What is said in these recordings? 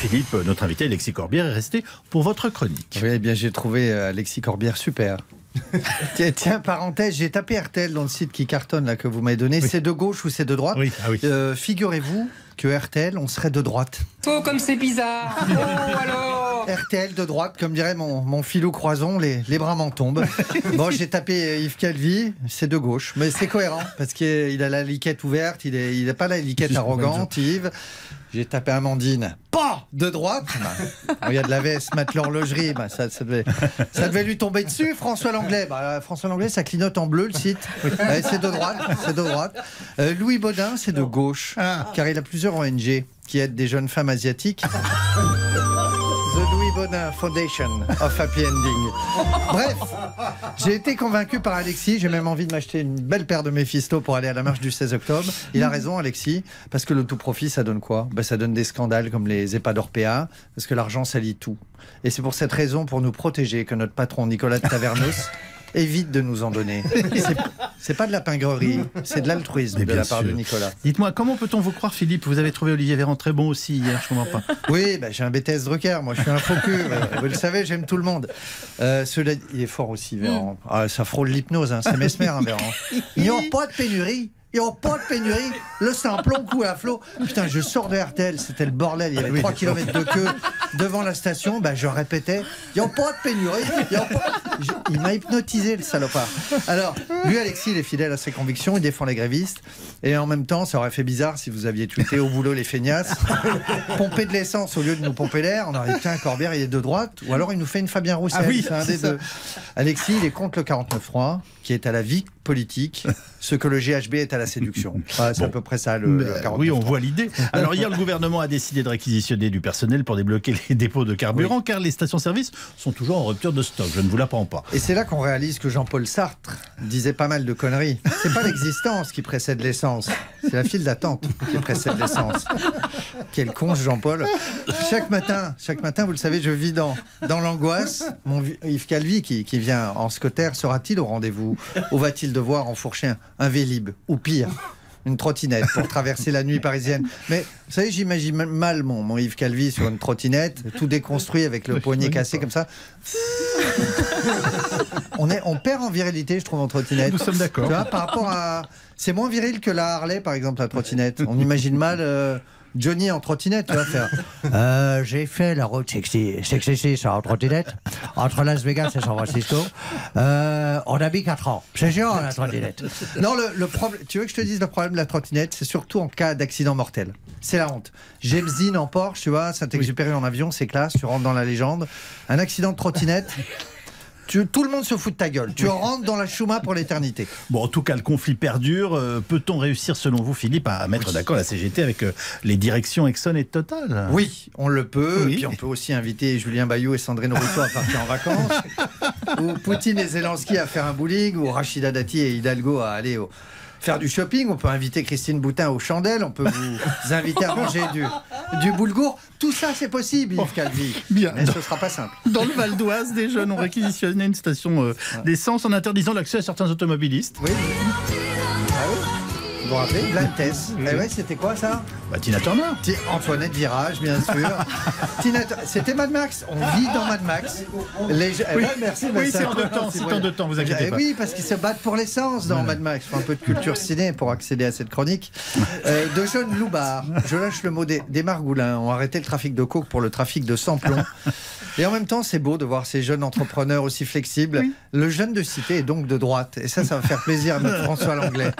Philippe, notre invité Alexis Corbière, est resté pour votre chronique. Oui, eh bien j'ai trouvé euh, Alexis Corbière super. tiens, tiens, parenthèse, j'ai tapé RTL dans le site qui cartonne là que vous m'avez donné. C'est de gauche ou c'est de droite Oui, ah oui. Euh, Figurez-vous que RTL, on serait de droite. Oh, comme c'est bizarre Oh, alors RTL de droite, comme dirait mon, mon filou croison, les, les bras m'en tombent. Bon, j'ai tapé Yves Calvi, c'est de gauche, mais c'est cohérent parce qu'il a la liquette ouverte, il n'a il a pas la liquette arrogante, Yves. J'ai tapé Amandine, pas de droite. Bah, il y a de la veste, mettre l'horlogerie, bah, ça, ça, devait, ça devait lui tomber dessus. François Langlais, bah, François Langlais, ça clignote en bleu le site. Ouais, c'est de droite, c'est de droite. Euh, Louis Baudin, c'est de gauche, car il a plusieurs ONG qui aident des jeunes femmes asiatiques. Bonin Foundation of Happy Ending. Bref, j'ai été convaincu par Alexis. J'ai même envie de m'acheter une belle paire de Mephisto pour aller à la marche du 16 octobre. Il a raison, Alexis, parce que le tout profit, ça donne quoi? Ben, Ça donne des scandales comme les EHPAD Orpea, parce que l'argent salit tout. Et c'est pour cette raison, pour nous protéger, que notre patron Nicolas de Tavernos évite de nous en donner. C'est- pas de la pingrerie, c'est de l'altruisme de la part sûr. de Nicolas. Dites-moi, comment peut-on vous croire, Philippe? Vous avez trouvé Olivier Véran très bon aussi hier, je comprends pas. Oui, bah, j'ai un BTS Drucker, moi je suis un faux cul. Vous le savez, j'aime tout le monde. Euh, cela, il est fort aussi, Véran. Ah, ça frôle l'hypnose, hein, c'est mesmer, hein, Véran. Il n'y aura pas de pénurie. Il n'y aura pas de pénurie. Le simplon coule à flot. Putain, je sors de RTL, c'était le bordel. Il y avait 3 km de queue devant la station. Bah, je répétais, il n'y aura pas de pénurie. Il y aura pas- Je- il m'a hypnotisé, le salopard. Alors, lui, Alexis, il est fidèle à ses convictions, il défend les grévistes. Et en même temps, ça aurait fait bizarre si vous aviez tweeté au boulot les feignasses. Pomper de l'essence au lieu de nous pomper l'air. On aurait dit, tiens, Corbière, il est de droite. Ou alors, il nous fait une Fabien Roussel. Ah oui, c'est un des c'est deux. Alexis, il est contre le 49.3, qui est à la vie politique, ce que le GHB est à la séduction. C'est à peu près ça, le, le 49.3. oui, on voit l'idée. Alors hier, le gouvernement a décidé de réquisitionner du personnel pour débloquer les dépôts de carburant, car les stations-service sont toujours en rupture de stock. Je ne vous l'apprends pas. Et c'est là qu'on réalise que Jean-Paul Sartre disait pas mal de conneries. C'est pas l'existence qui précède l'essence, c'est la file d'attente qui précède l'essence. Quel con Jean-Paul. Chaque matin, chaque matin, vous le savez, je vis dans, dans l'angoisse. Mon Yves Calvi, qui, qui vient en scotter, sera-t-il au rendez-vous? Ou va-t-il devoir enfourcher un, un Vélib? Ou pire une trottinette pour traverser la nuit parisienne. Mais vous savez, j'imagine mal mon, mon Yves Calvi sur une trottinette, tout déconstruit avec le poignet cassé comme ça. On, est, on perd en virilité, je trouve, en trottinette. Nous sommes d'accord. Par rapport à. C'est moins viril que la Harley, par exemple, la trottinette. On imagine mal euh, Johnny en trottinette, tu vas faire. Euh, J'ai fait la route 66 66 en trottinette, entre Las Vegas et San Francisco. Euh, on a mis 4 ans. C'est géant, la trottinette. Non, le problème. Tu veux que je te dise le problème de la trottinette? C'est surtout en cas d'accident mortel. C'est la honte. James Dean en Porsche, tu vois, Saint-Exupéry en avion, c'est classe, tu rentres dans la légende. Un accident de trottinette. Tu, tout le monde se fout de ta gueule. Tu rentres dans la chouma pour l'éternité. Bon, en tout cas, le conflit perdure. Euh, Peut-on réussir, selon vous, Philippe, à mettre d'accord la CGT avec euh, les directions Exxon et Total? Oui, on le peut. Oui. Et puis on peut aussi inviter Julien Bayou et Sandrine Rousseau à partir en vacances. ou Poutine et Zelensky à faire un bowling. Ou Rachida Dati et Hidalgo à aller au- faire du shopping. On peut inviter Christine Boutin aux chandelles. On peut vous inviter à manger du, du boulgour. Tout ça, c'est possible, Yves Calvi. Bien. Mais ce ne sera pas simple. Dans le Val d'Oise, des jeunes ont réquisitionné une station euh, d'essence en interdisant l'accès à certains automobilistes. Oui. Ah oui Vous vous rappelez Blind Test. Eh ouais, c'était quoi ça Bah, Tina Turner. Ti- Antoinette Virage, bien sûr. Tina- C'était Mad Max. On vit dans Mad Max. Les... eh Oui. merci. Oui, c'est en deux temps, c'est en deux temps, vous inquiétez Eh pas. Oui, parce qu'ils se battent pour l'essence dans Mad Max. Faut un peu de culture ciné pour accéder à cette chronique. Euh, de jeunes loupards, je lâche le mot des, des margoulins, ont arrêté le trafic de coke pour le trafic de sans-plomb. Et en même temps, c'est beau de voir ces jeunes entrepreneurs aussi flexibles. Le jeune de cité est donc de droite. Et ça, ça va faire plaisir à notre François Langlais.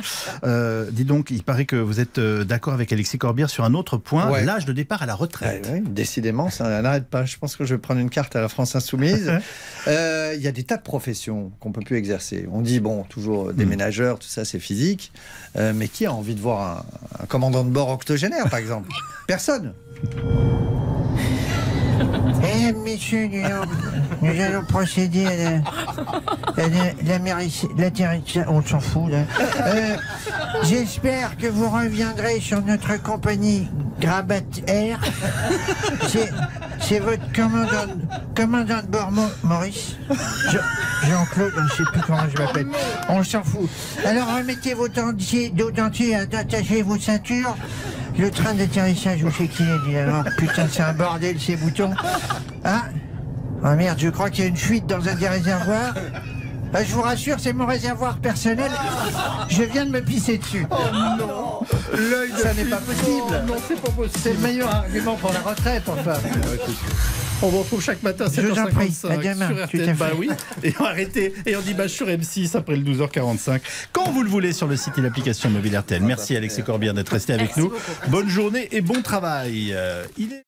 Euh, dis donc, il paraît que vous êtes euh, d'accord avec Alexis Corbière sur un autre point, Ouais. l'âge de départ à la retraite. ouais, décidément, ça n'arrête pas. Je pense que je vais prendre une carte à la France Insoumise. Euh, Il y a des tas de professions qu'on peut plus exercer. On dit, bon, toujours des ménageurs, tout ça, c'est physique. Euh, mais qui a envie de voir un, un commandant de bord octogénaire, par exemple? Personne. Eh, messieurs, nous allons, nous allons procéder à la, à la, On s'en fout, là. Euh, J'espère que vous reviendrez sur notre compagnie Grabat Air. C'est- votre commandant, commandant de bord, Maurice Je- Jean-Claude, je ne sais plus comment je m'appelle. On s'en fout. Alors remettez vos dentiers, dos dentiers, attachez vos ceintures. Le train d'atterrissage, où c'est qu'il est, évidemment Putain, c'est un bordel, ces boutons. Ah Ah merde, je crois qu'il y a une fuite dans un des réservoirs. Ah, je vous rassure, c'est mon réservoir personnel. Je viens de me pisser dessus. L'œil Ça n'est pas possible. Non, c'est pas possible. C'est le meilleur argument pour la retraite, enfin. On vous retrouve chaque matin à Je vous en prie. 7h55 À demain, sur RTL. Bah oui. Et on arrêté. Et on dit bah sur M6 après le 12h45. Quand vous le voulez sur le site et l'application mobile RTL. Merci Alexis Corbière d'être resté avec nous. Bonne journée et bon travail. Euh, il est